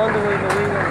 quando o Halloween normal.